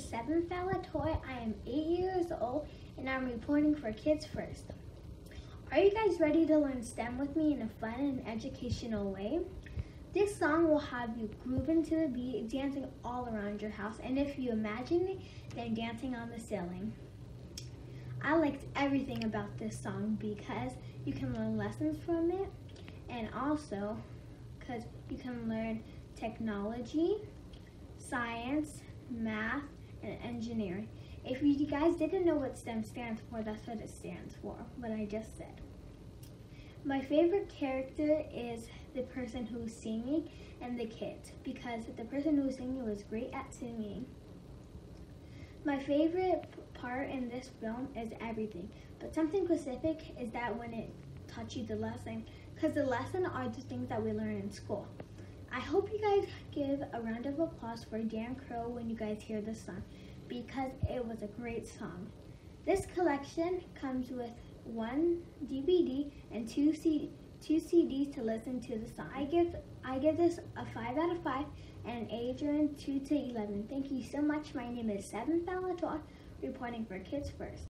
Sev'n Falatoy. I am eight years old and I'm reporting for Kids First. Are you guys ready to learn STEM with me in a fun and educational way? This song will have you grooving to the beat, dancing all around your house, and if you imagine it, then dancing on the ceiling. I liked everything about this song because you can learn lessons from it, and also because you can learn technology, science, math, engineering. If you guys didn't know what STEM stands for, that's what it stands for, what I just said. My favorite character is the person who's singing and the kids because the person who's singing was great at singing. My favorite part in this film is everything, but something specific is that when it taught you the lesson, because the lesson are the things that we learn in school. I hope you guys give a round of applause for Dan Crow when you guys hear this song because it was a great song. This collection comes with one DVD and two, C- two CDs to listen to the song. I give I give this a 5 out of 5 and an Adrian 2 to 11. Thank you so much. My name is Sev'n Falator, reporting for Kids First.